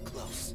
close.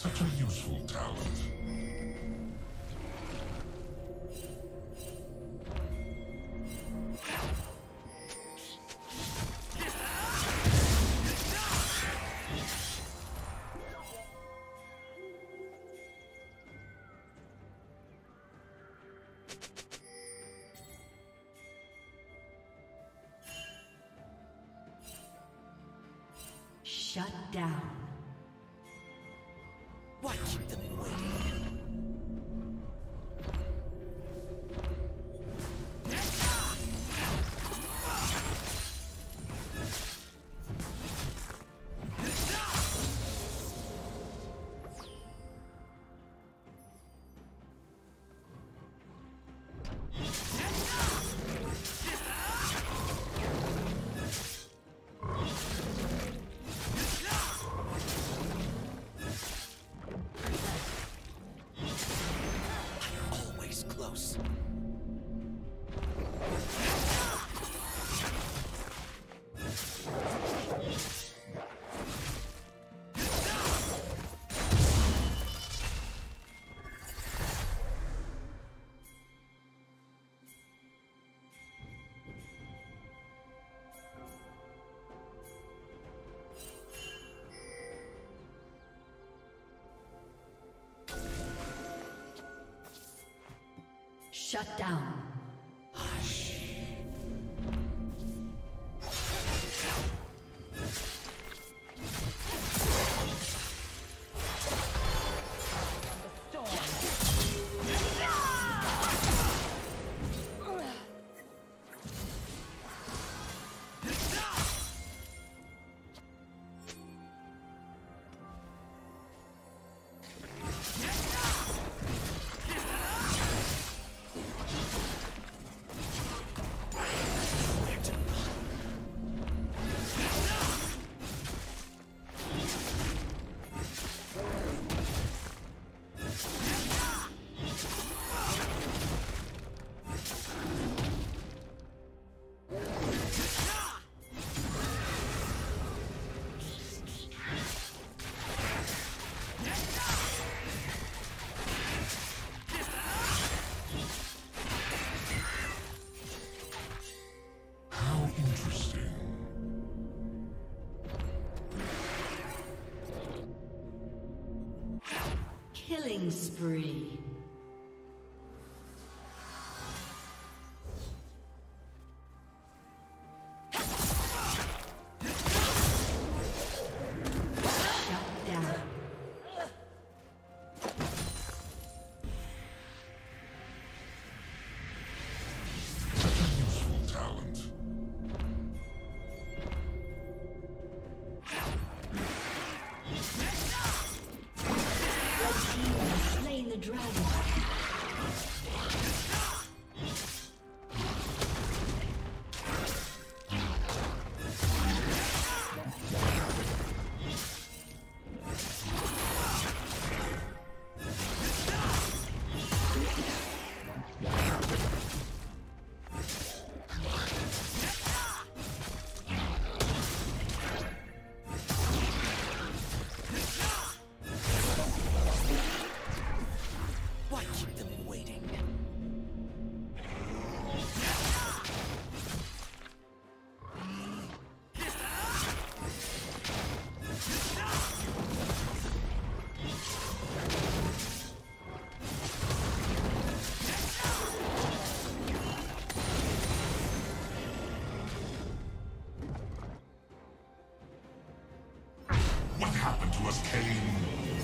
Such a useful talent. Shut down. Why keep them waiting? Close. Shut down. Killing spree.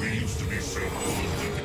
We used to be so.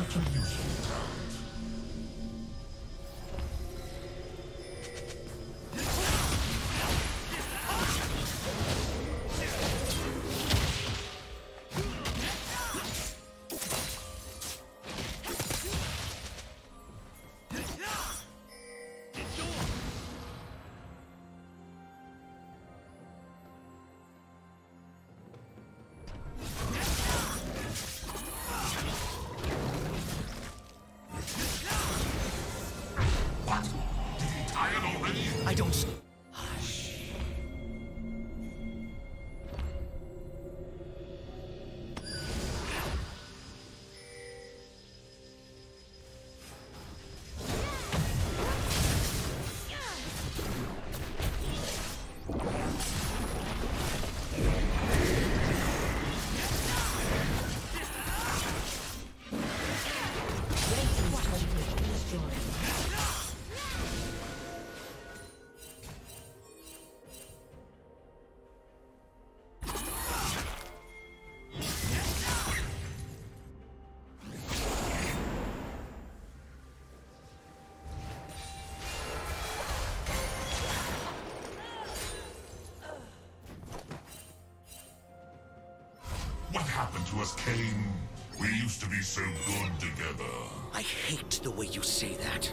Such a useful happened to us, Kayn? We used to be so good together. I hate the way you say that.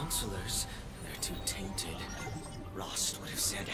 Counselors. They're too tainted. Rhaast would have said.